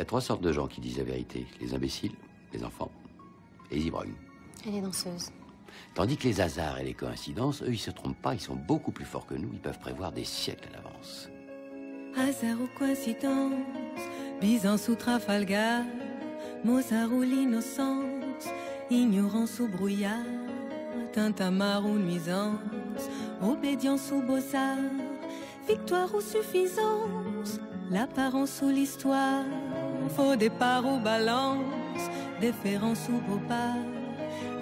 y a trois sortes de gens qui disent la vérité. Les imbéciles, les enfants et les ivrognes. Et les danseuses. Tandis que les hasards et les coïncidences, eux, ils se trompent pas, ils sont beaucoup plus forts que nous, ils peuvent prévoir des siècles à l'avance. Hasard ou coïncidence, Byzance ou Trafalgar, Mozart ou l'innocence, ignorance ou brouillard, tintamarre ou nuisance, obédience ou beaux-arts, victoire ou suffisance, l'apparence ou l'histoire, faux départ ou balance, déférence ou beau pas,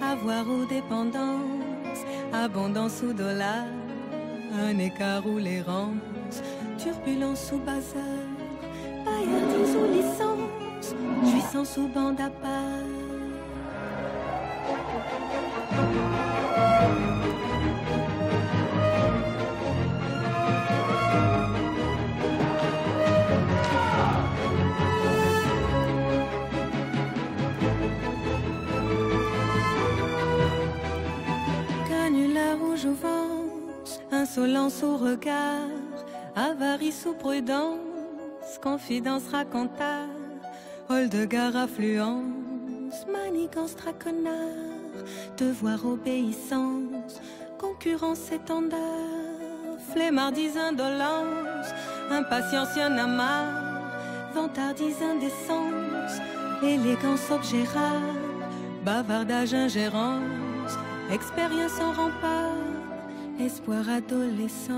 avoir ou dépendance, abondance ou dollar, un écart ou l'errance, turbulence ou bazar, paillardise ou licence, jouissance ou bande à part. Insolence ou regard, avarice ou prudence, confidence racontard, hall de gare affluence, manigance traquenard, devoir obéissance, concurrence étendard, flemmardise indolence, impatience y en a marre, vantardise indécence, élégance rare, bavardage ingérence, expérience en rempart, espoir adolescence,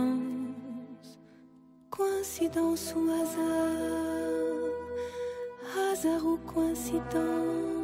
coïncidence ou hasard, hasard ou coïncidence.